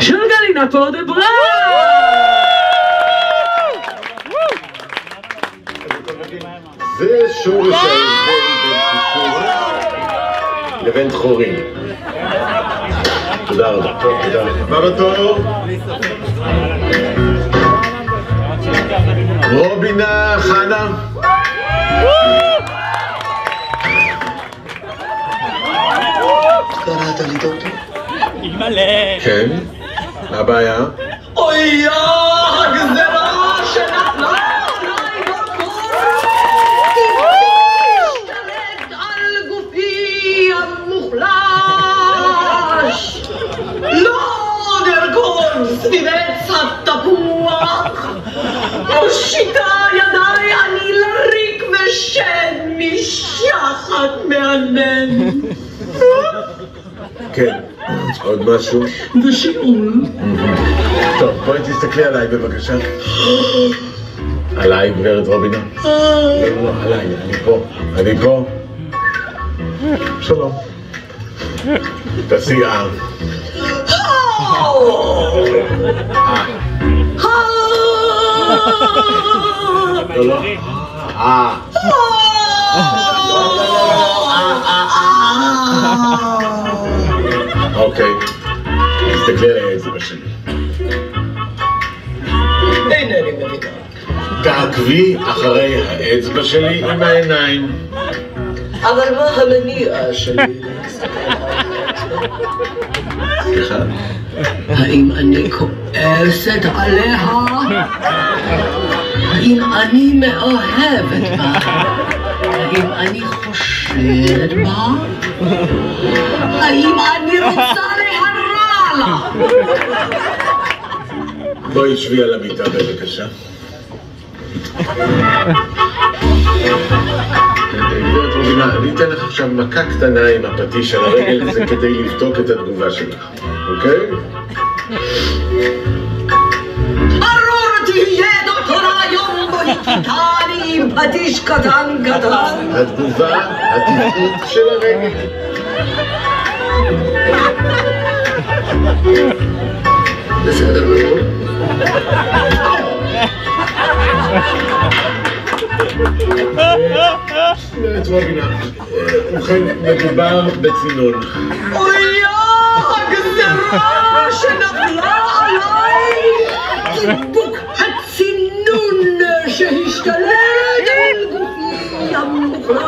של גלינה פורדברה! זה שורש ההבדל בין לבין דחורים. תודה רבה. תודה. הבא בתור. רובינה חנה. קראת לי דוקטור? כן? הבעיה? אוי יא, הגזרה שנפלה! מושיטה ידיי אני לריק ושן משחת מענן! כן. עוד משהו? ושיעול טוב, בואי תסתכלי עליי בבקשה. עליי, גברת רובינה? לא, לא, עליי, אני פה. אני פה. שלום. תעשי אה. לא, לא. אה. אוקיי. תסתכלי על האצבע שלי. אינני מבינה תעקבי אחרי האצבע שלי עם העיניים. אבל מה המניע שלי סליחה? האם אני כועסת עליה? האם אני מאוהבת בה? האם אני חושדת בה? האם אני? בואי שבי על המיטה בבקשה. גברת רובינה, אני אתן לך עכשיו מכה קטנה עם הפטיש על הרגל, זה כדי לבדוק את התגובה שלך, אוקיי? ארור תהיה דוקטור היום בו הכיתה לי עם פטיש קטן קטן התגובה, התפקוד של הרגל. בסדר גמור גברת רובינה, אה, ובכן, מדובר בצינון. אוי יא, הגזרה שנפלה עליי! דיבוק הצינון שהשתלט על גופי המוחלש!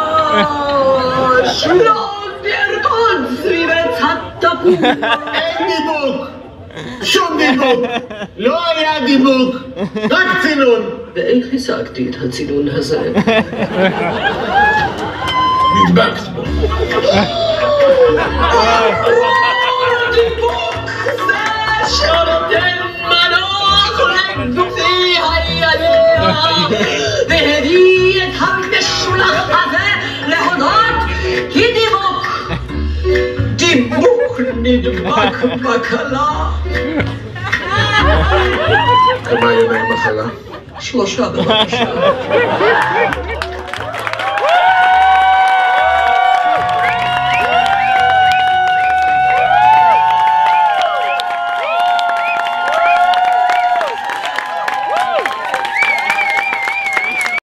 לא נרקוד סביב עץ התפוח! אין דיבוק! שום דיבוק! לא היה דיבוק! רק צינון! ואיך השגתי את הצינון הזה? נדבקת בו. דיבוק Bak bakala. Kıbrı'ya bakala. Şloşa da bakışa.